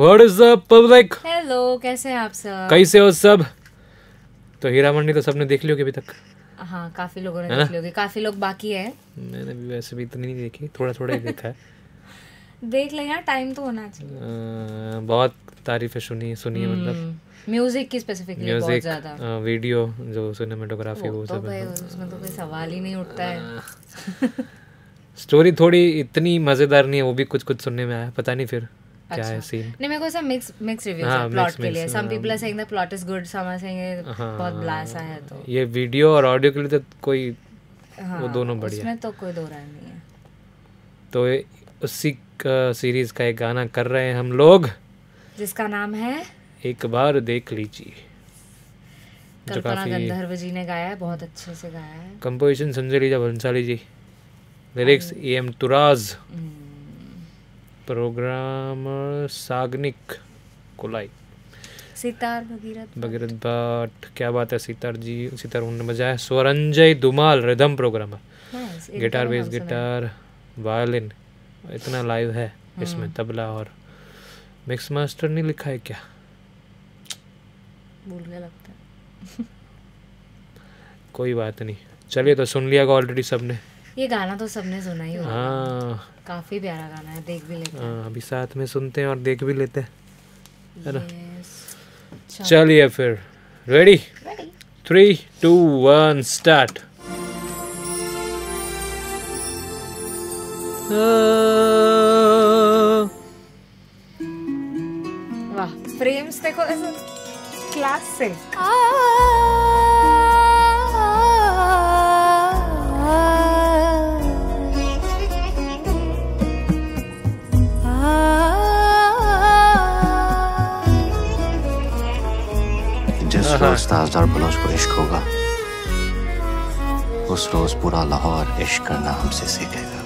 What is the public hello कैसे हैं आप सब? कैसे हो सब? तो हीरा मंडी तो सबने देख लियो कि अभी तक। हाँ काफ़ी लोगों ने? देख लियोगे काफ़ी लोग बाकी है। मैंने भी वैसे भी इतनी नहीं देखी थोड़ा थोड़ा ही देखा है। देख लें यार टाइम तो होना चाहिए। अ, बहुत तारीफें सुनी सुनी है मतलब। म्यूज़िक की स्पेसिफिकली बहुत ज़्यादा। वीडियो जो सिनेमेटोग्राफी वो तो सब उसमें तो कोई सवाल ही नहीं उठता है। स्टोरी थोड़ी इतनी मज़ेदार नहीं है वो भी कुछ कुछ सुनने में आया पता नहीं फिर। क्या है सीन नहीं मेरे को ऐसा मिक्स मिक्स रिव्यूज़ हाँ, है प्लॉट के लिए। Some people are saying the plot is good some are saying हाँ, बहुत ब्लासा है तो। ये वीडियो और ऑडियो के लिए तो कोई हाँ वो दोनों बढ़िया। उसमें तो कोई दो राय नहीं है। तो उसी सीरीज़ का एक गाना कर रहे हैं हम लोग। जिसका नाम है एक बार देख लीजिए। कल्पना गंधर्व जी ने गाया है बहुत अच्छे से गाया है। Composition Sanjay Leela Bhansali ji. Lyrics A M Turaz programmer Saagnik Kolay. Sitar Bhagirath Bhagirath Bhatt क्या बात है सितार जी सितार उन्होंने बजाया। स्वरंजय धुमाल रिदम प्रोग्रामर एक गिटार बेस है। गिटार वायलिन इतना लाइव है इसमें हम्म। तबला और मिक्स मास्टर ने लिखा है क्या? भूल गया लगता है। कोई बात नहीं। चलिए तो सुन लिया ऑलरेडी सबने। ये गाना तो सबने सुना ही होगा। हाँ। काफ़ी प्यारा गाना है देख भी लेते हैं। हाँ, अभी साथ में सुनते हैं और देख भी लेते हैं। है ना? चलिए फिर। Ready three two one start वाह फ्रेम्स देखो ऐसे क्लासिक जिस रोज ताजदार बलोच को इश्क होगा। उस रोज पूरा लाहौर इश्क करना हमसे सीखेगा।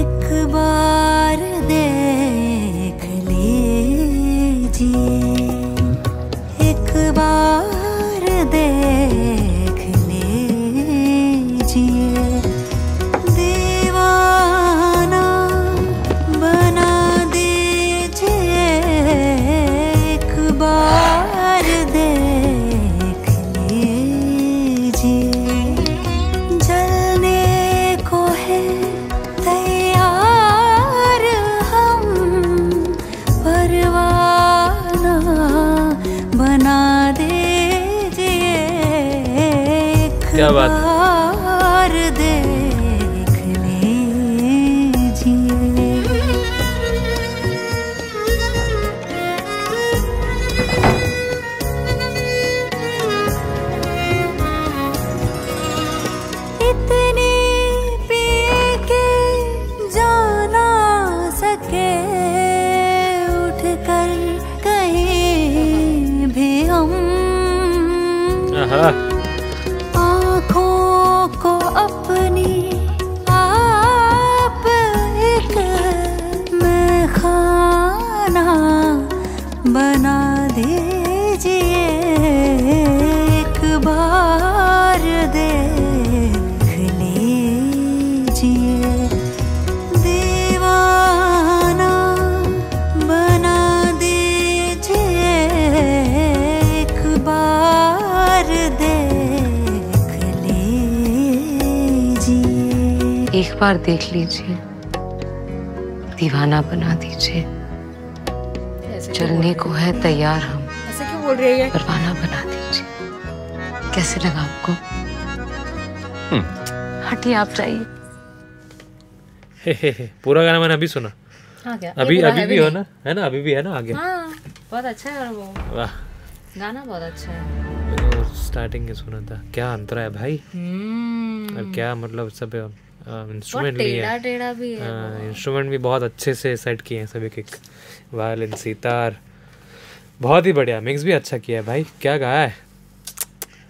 एक बार देख लीजिए। एक बार क्या बात? बार देख एक बार देख लीजिए। दीवाना बना दीजिए। चलने को है तैयार हम। ऐसे क्यों बोल रही है परवाना बना दीजिए। कैसे लगा आपको? हटिए आप जाइए। हे हे हे पूरा गाना मैंने अभी सुना। हाँ क्या? अभी अभी भी हो ना? है ना? अभी भी है ना? आगे। हाँ बहुत अच्छा है वो। वाह। गाना बहुत अच्छा है। मैंने स्टार्टिंग में सुना था। क्या अंतरा है भाई? हम्म। और क्या मतलब सब इंस्ट्रूमेंट टेढ़ा भी है इंस्ट्रूमेंट भी बहुत अच्छे से सेट किए हैं सभी के वायलिन सितार बहुत ही बढ़िया। मिक्स भी अच्छा किया है भाई क्या गाया है?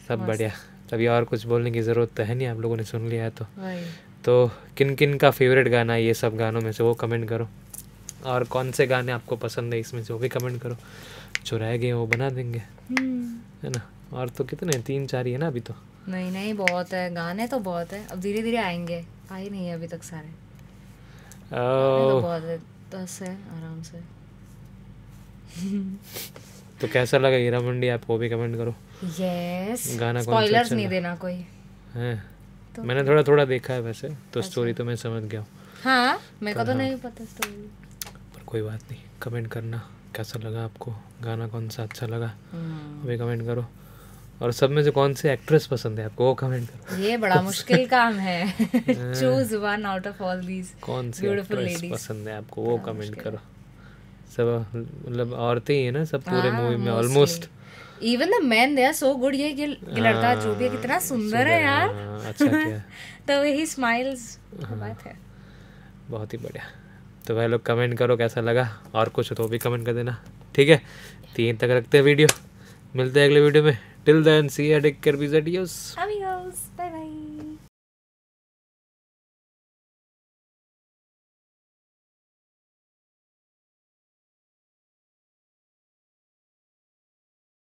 सब बढ़िया। तभी और कुछ बोलने की ज़रूरत तो है नहीं आप लोगों ने सुन लिया है तो। तो किन किन का फेवरेट गाना है ये सब गानों में से वो कमेंट करो। और कौन से गाने आपको पसंद है इसमें से वो भी कमेंट करो। जो रह गए वो बना देंगे। हम्म, है ना? और तो कितने हैं? तीन चार ही है ना अभी तो? नहीं नहीं बहुत है। गाने तो बहुत है। अब धीरे धीरे आएँगे। आए नहीं है अभी तक सारे। तो बहुत है। दस है आराम से। तो कैसा लगा हीरा मंडी? आप वो भी कमेंट करो। यस गाना स्पॉयलर्स अच्छा नहीं देना कोई। हैं। तो मैंने थोड़ा थोड़ा देखा है वैसे। तो स्टोरी तो मैं समझ गया हूँ। हाँ मेरे को तो। नहीं पता स्टोरी पर कोई बात नहीं। कमेंट करना। कैसा लगा आपको? गाना कौन सा अच्छा लगा? हम्म। वो भी कमेंट करो। और सब में से कौन सी एक्ट्रेस पसंद है आपको? वो कमेंट करो। ये बड़ा मुश्किल काम है। Choose one out of all these कौन सी ब्यूटीफुल एक्ट्रेस पसंद है आपको? वो कमेंट करो। सब मतलब औरतें ही है ना सब पूरे हाँ, मूवी में almost even the man they are so good ये ये लड़का जो भी है कितना सुंदर है यार। अच्छा किया। तो ही स्माइल्स हाँ। बात है। बहुत ही बढ़िया। तो भाई लोग कमेंट करो कैसा लगा? और कुछ तो भी कमेंट कर देना। ठीक है? तीन तक रखते हैं वीडियो मिलते हैं अगले वीडियो में। टिल देन सी